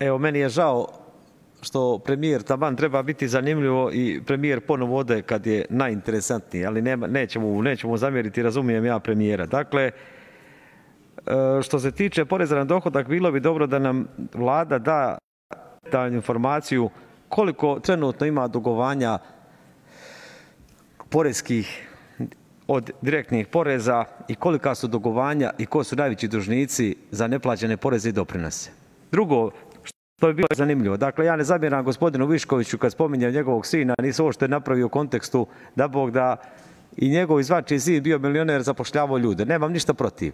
Evo, meni je žao što premijer taman treba biti zanimljivo i premijer ponovo ode kad je najinteresantniji, ali nema, nećemo, nećemo zamjeriti, razumijem ja premijera. Dakle, e, što se tiče poreza na dohodak, bilo bi dobro da nam vlada da detaljnu informaciju koliko trenutno ima dugovanja poreskih od direktnih poreza i kolika su dugovanja i ko su najveći dužnici za neplaćene poreze i doprinose. Drugo, što bi bilo zanimljivo, dakle ja ne zamjeram gospodinu Viškoviću kad spominjem njegovog sina, nisu ovo što je napravio u kontekstu da Bog da i njegov izvači sin bio milioner zapošljavao ljude. Nemam ništa protiv.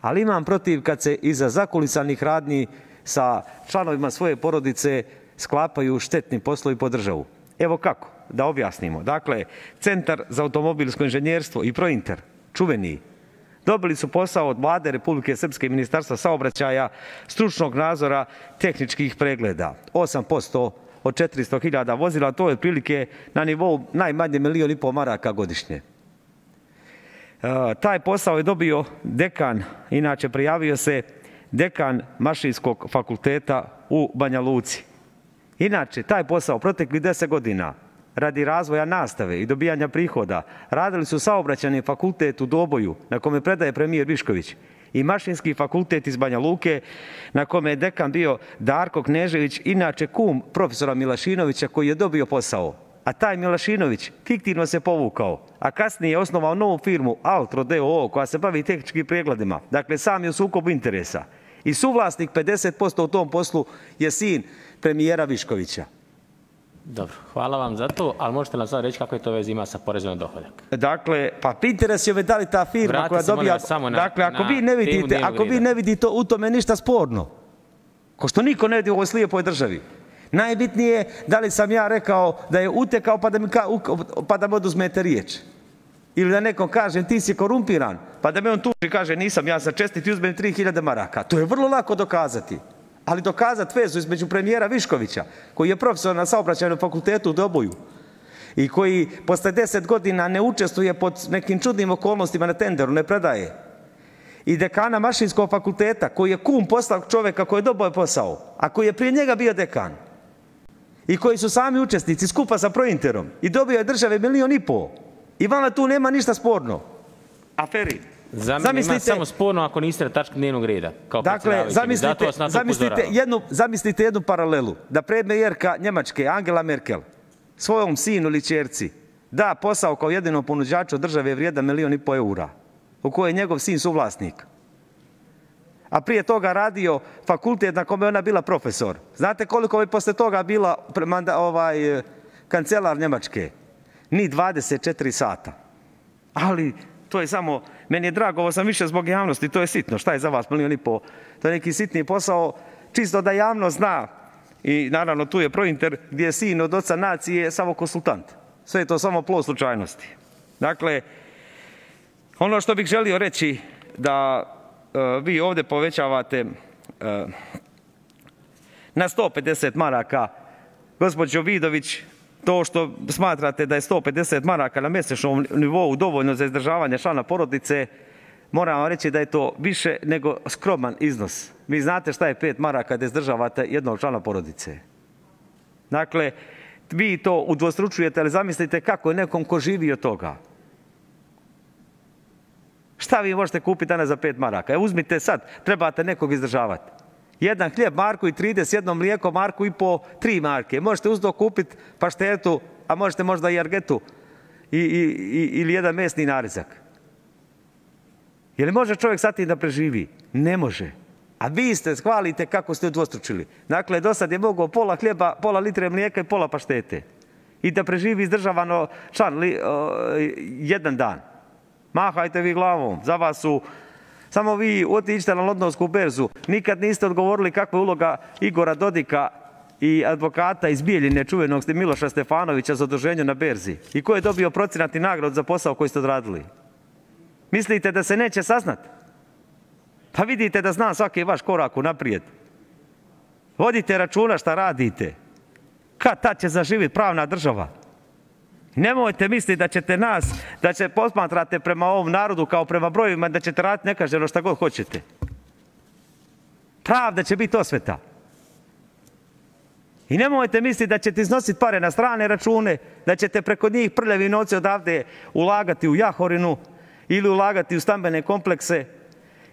Ali imam protiv kad se iza zakulisanih radnji sa članovima svoje porodice sklapaju štetni poslovi po državu. Evo kako, da objasnimo. Dakle, Centar za automobilsko inženjerstvo i Prointer, čuveni, dobili su posao od vlade Republike Srpske i Ministarstva saobraćaja, stručnog nadzora, tehničkih pregleda. 8% od 400.000 vozila, to je otprilike na nivou najmanje milijon i pol maraka godišnje. E, taj posao je dobio dekan, inače prijavio se dekan Mašinskog fakulteta u Banja Luci. Inače, taj posao protekli 10 godina radi razvoja nastave i dobijanja prihoda radili su saobraćani fakultet u Doboju na kome predaje premijer Višković i mašinski fakultet iz Banja Luke na kome je dekan bio Darko Knežević, inače kum profesora Milašinovića koji je dobio posao. A taj Milašinović fiktivno se povukao, a kasnije je osnovao novu firmu Altro DOO koja se bavi tehničkim pregledima. Dakle, sam je u sukobu interesa. I suvlasnik 50% u tom poslu je sin premijera Viškovića. Dobro, hvala vam za to, ali možete nam sad reći kako je to vez ima sa porezom na dohodak? Dakle, pa interes je da li ta firma koja dobija... samo na- dakle, ako na vi ne vidite, ako vi ne vidite u tome ništa sporno, ko što niko ne vidi u ovoj slijepoj državi, najbitnije je da li sam ja rekao da je utekao pa da mi, ka, pa da mi oduzmete riječ. Ili da nekom kažem ti si korumpiran, pa da me on tuži i kaže nisam, ja sam čestit i uzmem 3000 maraka. To je vrlo lako dokazati. Ali dokazati vezu između premijera Viškovića, koji je profesor na saobraćajnom fakultetu u Doboju, i koji posle 10 godina ne učestvuje pod nekim čudnim okolnostima na tenderu, ne predaje. I dekana mašinskog fakulteta, koji je kum posla čoveka koji je dobio posao, a koji je prije njega bio dekan. I koji su sami učesnici skupa sa Prointerom. I dobio je države milion i pol. I vama tu nema ništa sporno. Aferi. Za mene ima samo sporno ako niste na tački dnevnog reda. Kao Dakle, zamislite, vas zamislite, jednu, zamislite jednu paralelu. Da premijerka Njemačke, Angela Merkel, svojom sinu ili čerci, da posao kao jedinom ponuđaču države vrijedan milion i po eura, u kojoj je njegov sin suvlasnik. A prije toga radio fakultet na kome je ona bila profesor. Znate koliko je posle toga bila ovaj, kancelar Njemačke? Ni 24 sata. Ali to je samo, meni je drago, ovo sam više zbog javnosti, to je sitno. Šta je za vas milijon i po? To je neki sitni posao, čisto da javnost zna. I naravno tu je Prointer gdje je sin od oca nacije samo konsultant. Sve je to samo plod slučajnosti. Dakle, ono što bih želio reći da e, vi ovdje povećavate e, na 150 maraka, gospođo Vidović, to što smatrate da je 150 maraka na mjesečnom nivou dovoljno za izdržavanje člana porodice, moram vam reći da je to više nego skroman iznos. Vi znate šta je 5 maraka da izdržavate jednog člana porodice. Dakle, vi to udvostručujete, ali zamislite kako je nekom ko živi od toga. Šta vi možete kupiti danas za 5 maraka? Uzmite sad, trebate nekog izdržavati. Jedan hljeb marku i 30, jedno mlijeko marku i po 3 marke. Možete uzdo kupiti paštetu, a možete možda i argetu i, i, i, ili jedan mesni narezak. Je li može čovjek sad tim da preživi? Ne može. A vi ste hvalite kako ste udvostručili. Dakle, do sad je mogao pola hljeba, pola litre mlijeka i pola paštete. I da preživi izdržavano član li, o, jedan dan. Mahajte vi glavom. Za vas su samo vi otiđite na Londonsku berzu. Nikad niste odgovorili kakva je uloga Igora Dodika i advokata iz Bijeljine, čuvenog Miloša Stefanovića za održenje na berzi. I ko je dobio procenatni nagrad za posao koji ste odradili? Mislite da se neće saznat? Pa vidite da znam svaki vaš korak unaprijed. Vodite računa šta radite. Kad tad će zaživjeti pravna država? Nemojte misliti da ćete nas, da će posmatrate prema ovom narodu kao prema brojevima, da ćete raditi nekaženo šta god hoćete. Pravda će biti osveta. I nemojte misliti da ćete iznositi pare na strane račune, da ćete preko njih prljavi novci odavde ulagati u Jahorinu ili ulagati u stambene komplekse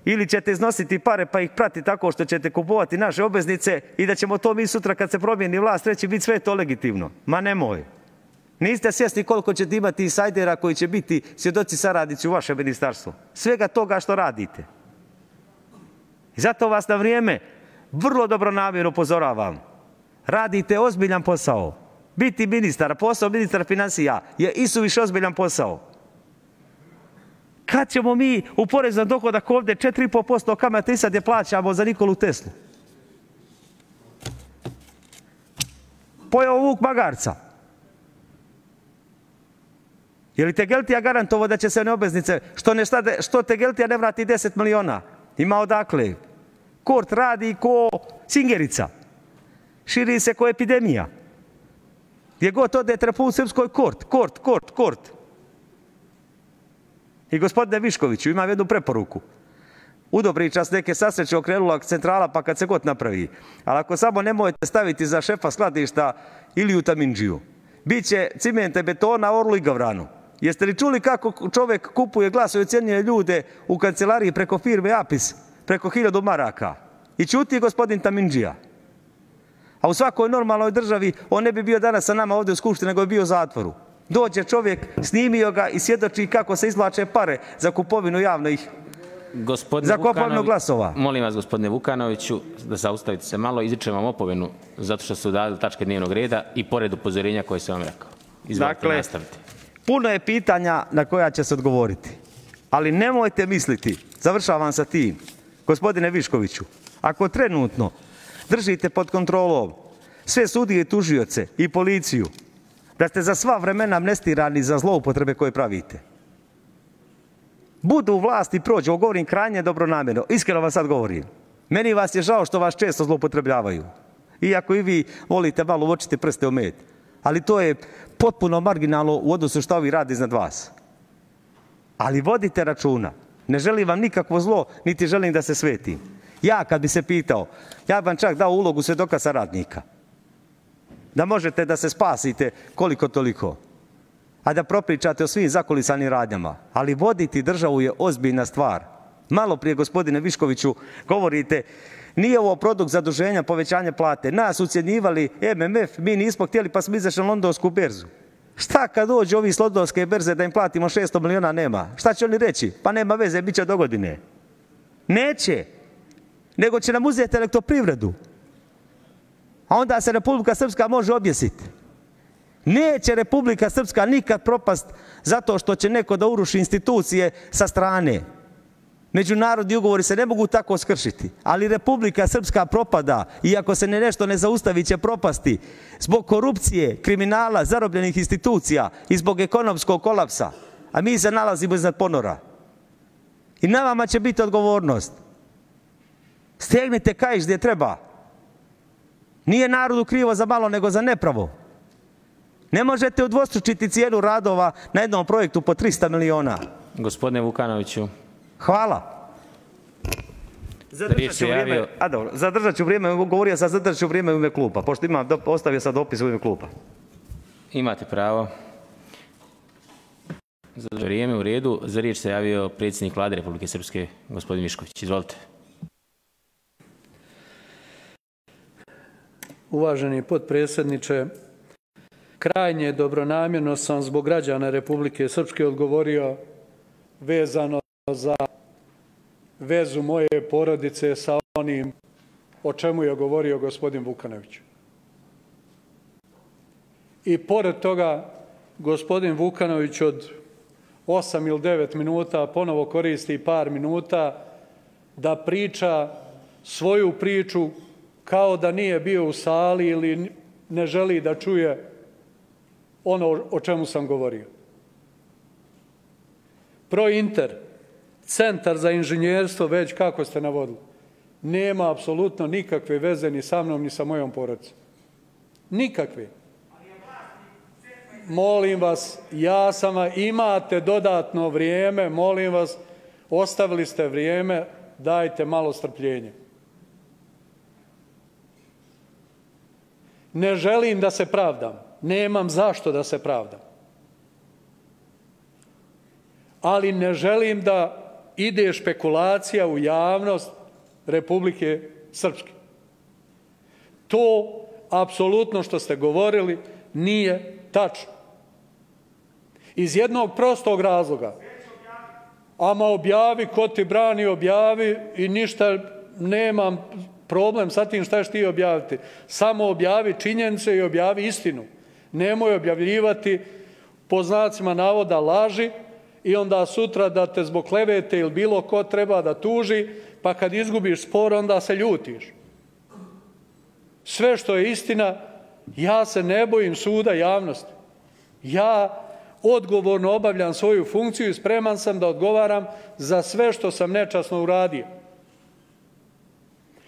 ili ćete iznositi pare pa ih prati tako što ćete kupovati naše obveznice i da ćemo to mi sutra kad se promijeni vlast reći biti sve to legitimno. Ma nemoj. Niste svjesni koliko ćete imati sajdera koji će biti svjedoci saradnici u vašem ministarstvu. Svega toga što radite. I zato vas na vrijeme vrlo dobro namjerno upozoravam. Radite ozbiljan posao. Biti ministar, posao ministra financija je isuviše ozbiljan posao. Kad ćemo mi u porez na dohodak ovdje 4,5% kamate i sad je plaćamo za Nikolu Teslu? Pojao Vuk Magarca. Je li Tegeltija garantovo da će se one obveznice, što, ne stade, što Tegeltija ne vrati 10 miliona? Ima odakle. Kort radi ko Singerica. Širi se ko epidemija. Gdje god odete u Srpskoj kort, kort, kort, kort. I gospodine Viškoviću, imam jednu preporuku. U dobri čas neke sasreće okrenula centrala pa kad se god napravi. Ali ako samo nemojte staviti za šefa skladišta ili u Tamindžiju, bit će cimente betona, orlu i gavranu. Jeste li čuli kako čovjek kupuje glas i ocjenjuje ljude u kancelariji preko firme Apis, preko hiljadu maraka? I čuti gospodin Tamindžija. A u svakoj normalnoj državi on ne bi bio danas sa nama ovdje u skupštini, nego bi bio u zatvoru. Dođe čovjek, snimio ga i svjedoči kako se izvlače pare za kupovinu javnih Gospodine za kupovinu glasova. Molim vas, gospodine Vukanoviću, da zaustavite se malo. Izričem vam opomenu zato što ste udali tačke dnevnog reda i pored upozorenja koje sam vam rekao. Izvolite, Dakle, nastavite. Puno je pitanja na koja će se odgovoriti. Ali nemojte misliti, završavam sa tim, gospodine Viškoviću, ako trenutno držite pod kontrolom sve sudije i tužioce i policiju, da ste za sva vremena amnestirani za zloupotrebe koje pravite. Budu u vlasti prođu, ovo govorim krajnje dobronamjerno, iskreno vam sad govorim. Meni vas je žao što vas često zloupotrebljavaju. Iako i vi volite malo uočiti prste u med. Ali to je potpuno marginalno u odnosu što ovi rade iznad vas. Ali vodite računa. Ne želim vam nikakvo zlo, niti želim da se svetim. Ja kad bi se pitao, ja bi vam čak dao ulogu svjedoka saradnika. Da možete da se spasite koliko toliko. A da propričate o svim zakolisanim radnjama. Ali voditi državu je ozbiljna stvar. Malo prije, gospodine Viškoviću, govorite nije ovo produkt zaduženja, povećanja plate. Nas ucjenjivali MMF, mi nismo htjeli pa smo izašli na londonsku berzu. Šta kad dođu ovi s londonske berze da im platimo 600 miliona nema? Šta će oni reći? Pa nema veze, bit će do godine. Neće. Nego će nam uzeti elektroprivredu. A onda se Republika Srpska može objesiti. Neće Republika Srpska nikad propast zato što će neko da uruši institucije sa strane. Međunarodni ugovori se ne mogu tako skršiti, ali Republika Srpska propada i ako se ne nešto ne zaustavi će propasti zbog korupcije, kriminala, zarobljenih institucija i zbog ekonomskog kolapsa. A mi se nalazimo iznad ponora. I na vama će biti odgovornost. Stegnite kajiš gdje treba. Nije narodu krivo za malo, nego za nepravo. Ne možete udvostručiti cijenu radova na jednom projektu po 300 miliona. Gospodine Vukanoviću, Hvala. Zadržat ću vrijeme, a dobro, zadržat ću vrijeme, govorio sam zadržat ću vrijeme u ime klupa, pošto imam, ostavio sam dopis u ime klupa. imate pravo. Za vrijeme u redu. Za riječ se javio predsjednik vlade Republike Srpske, gospodin Mišković. Izvolite. Uvaženi potpredsjedniče, krajnje dobronamjerno sam zbog građana Republike Srpske odgovorio vezano za vezu moje porodice sa onim o čemu je govorio gospodin Vukanović. I pored toga, gospodin Vukanović od 8 ili 9 minuta ponovo koristi par minuta da priča svoju priču kao da nije bio u sali ili ne želi da čuje ono o čemu sam govorio. Prointer, centar za inženjerstvo, već kako ste navodili, nema apsolutno nikakve veze ni sa mnom ni sa mojom porodicom. Nikakve. Molim vas, ja sam, imate dodatno vrijeme, molim vas, ostavili ste vrijeme, dajte malo strpljenja. Ne želim da se pravdam. Nemam zašto da se pravdam. Ali ne želim da ide špekulacija u javnost Republike Srpske. To, apsolutno što ste govorili, nije tačno. Iz jednog prostog razloga. Ama objavi, ko ti brani, objavi i ništa nemam problem sa tim šta ćeš ti objaviti. Samo objavi činjenice i objavi istinu. Nemoj objavljivati po znacima navoda laži i onda sutra da te zbog klevete ili bilo ko treba da tuži, pa kad izgubiš spor onda se ljutiš. Sve što je istina, ja se ne bojim suda javnosti. Ja odgovorno obavljam svoju funkciju i spreman sam da odgovaram za sve što sam nečasno uradio.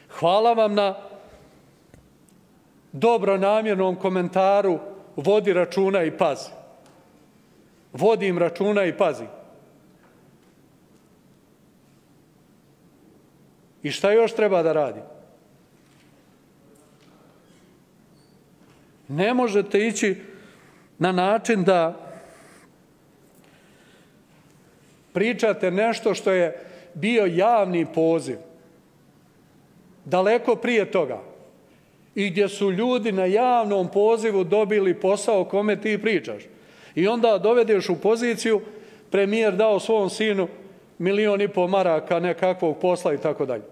Hvala vam na dobronamjernom komentaru vodi računa i pazi. Vodim računa i pazi. I šta još treba da radim? Ne možete ići na način da pričate nešto što je bio javni poziv. Daleko prije toga. I gdje su ljudi na javnom pozivu dobili posao kome ti pričaš. I onda dovedeš u poziciju, premijer dao svom sinu milion i pol maraka nekakvog posla i tako dalje.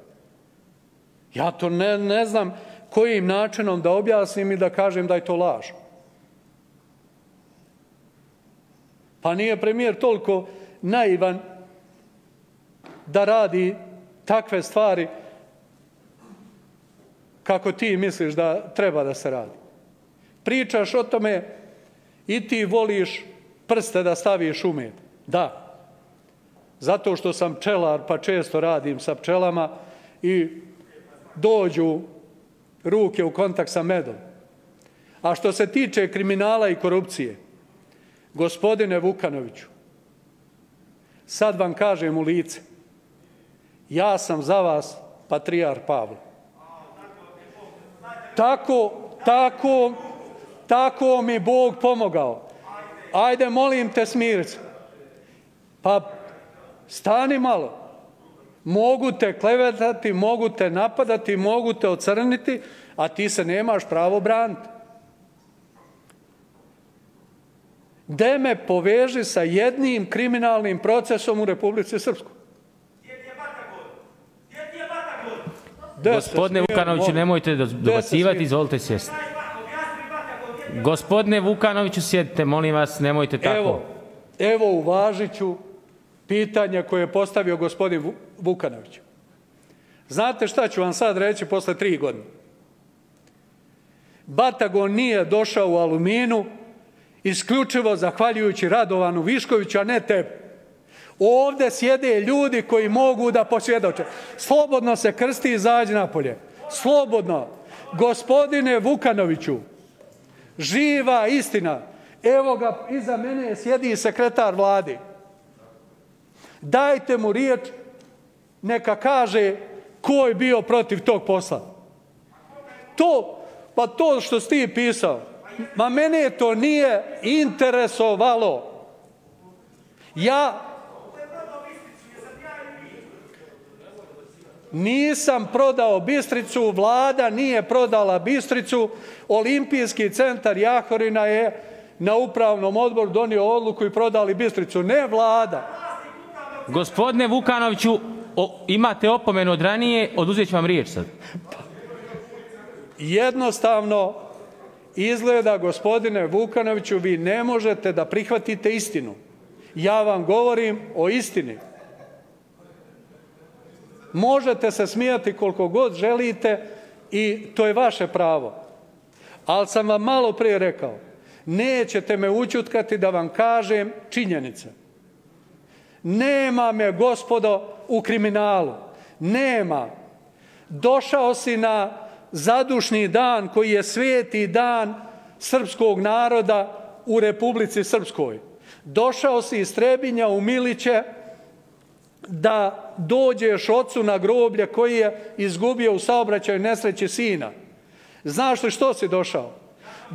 Ja to ne, ne znam kojim načinom da objasnim i da kažem da je to laž. Pa nije premijer toliko naivan da radi takve stvari kako ti misliš da treba da se radi. Pričaš o tome i ti voliš prste da staviš u med. Da. Zato što sam pčelar pa često radim sa pčelama i dođu ruke u kontakt sa medom. A što se tiče kriminala i korupcije, gospodine Vukanoviću, sad vam kažem u lice, ja sam za vas patrijar Pavlo. Tako, tako, tako mi Bog pomogao. Ajde, molim te, smiri Pa, stani malo. Mogu te klevetati, mogu te napadati, mogu te ocrniti, a ti se nemaš pravo braniti. Gde me poveži sa jednim kriminalnim procesom u Republici Srpskoj? Gospodine Vukanoviću, nemojte dobacivati, izvolite sjesti. Gospodine Vukanoviću, sjedite, molim vas, nemojte tako. Evo, evo uvažit ću pitanja koje je postavio gospodin Vukanović. Znate šta ću vam sad reći posle tri godine? Batagon nije došao u Aluminu isključivo zahvaljujući Radovanu Viškoviću, a ne tebi. Ovde sjede ljudi koji mogu da posvjedoče. Slobodno se krsti i izađi napolje. Slobodno. Gospodine Vukanoviću, živa istina. Evo ga, iza mene sjedi sekretar vladi. Dajte mu riječ, neka kaže ko je bio protiv tog posla. To, pa to što si ti pisao, ma mene to nije interesovalo. Ja Nisam prodao Bistricu, vlada nije prodala Bistricu, olimpijski centar Jahorina je na upravnom odboru donio odluku i prodali Bistricu. Ne vlada. Gospodine Vukanoviću, imate opomenu od ranije, oduzet ću vam riječ sad. Jednostavno, izgleda, gospodine Vukanoviću, vi ne možete da prihvatite istinu. Ja vam govorim o istini. Možete se smijati koliko god želite i to je vaše pravo. Ali sam vam malo prije rekao, nećete me učutkati da vam kažem činjenice. Nema me, gospodo, u kriminalu. Nema. Došao si na zadušni dan koji je sveti dan srpskog naroda u Republici Srpskoj. Došao si iz Trebinja u Miliće, da dođeš ocu na groblje koji je izgubio u saobraćaju nesreće sina. Znaš li što si došao?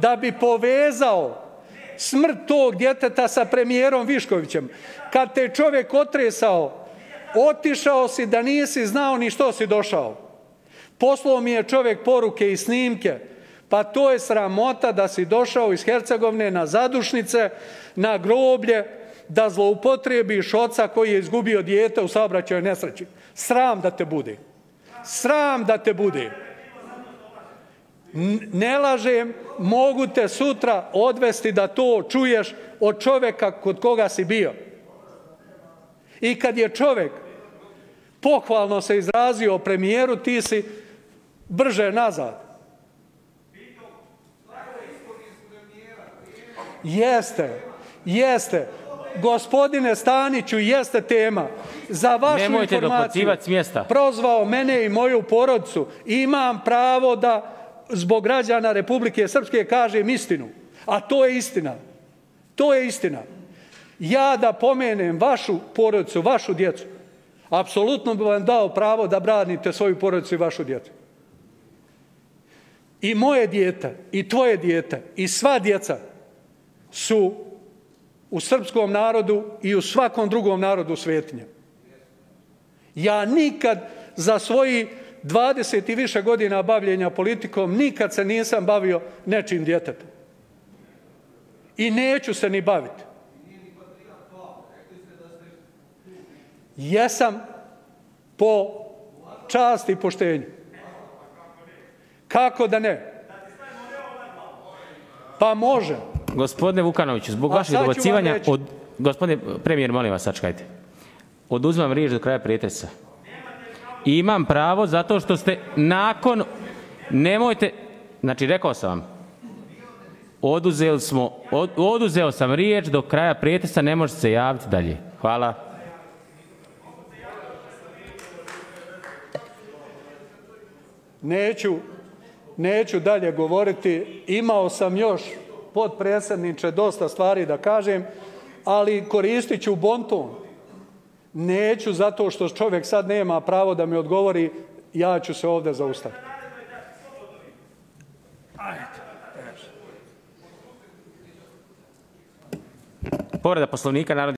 da bi povezao smrt tog djeteta sa premijerom Viškovićem. Kad te čovjek otresao, otišao si da nisi znao ni što si došao. Poslao mi je čovjek poruke i snimke. Pa to je sramota da si došao iz Hercegovine na zadušnice, na groblje, da zloupotrebiš oca koji je izgubio dijete u saobraćaju nesreći. Sram da te bude. Sram da te bude. Ne lažem, mogu te sutra odvesti da to čuješ od čovjeka kod koga si bio. I kad je čovjek pohvalno se izrazio o premijeru, ti si brže nazad. Jeste, jeste. Gospodine Staniću, jeste tema. Za vašu Nemojte informaciju mjesta. prozvao mene i moju porodicu. Imam pravo da zbog građana Republike Srpske kažem istinu. A to je istina. To je istina. Ja da pomenem vašu porodicu, vašu djecu, apsolutno bi vam dao pravo da branite svoju porodicu i vašu djecu. I moje dijete, i tvoje dijete, i sva djeca su u srpskom narodu i u svakom drugom narodu svetinje. Ja nikad za svoji 20 i više godina bavljenja politikom nikad se nisam bavio nečim djetetom. I neću se ni baviti. Jesam po časti i poštenju. Kako da ne? Pa može. Gospodine Vukanoviću, zbog A vašeg sad ću vam dobacivanja, reći. od, gospodine premijer, molim vas, sačekajte. Oduzimam riječ do kraja prijetresa. I imam pravo zato što ste nakon, nemojte, znači rekao sam vam, oduzeli smo, od- oduzeo sam riječ do kraja prijetresa, ne možete se javiti dalje. Hvala. Neću, neću dalje govoriti. Imao sam još podpredsjedniče dosta stvari da kažem, ali koristit ću bonton. Neću zato što čovjek sad nema pravo da mi odgovori, ja ću se ovdje zaustaviti. Povreda poslovnika, narod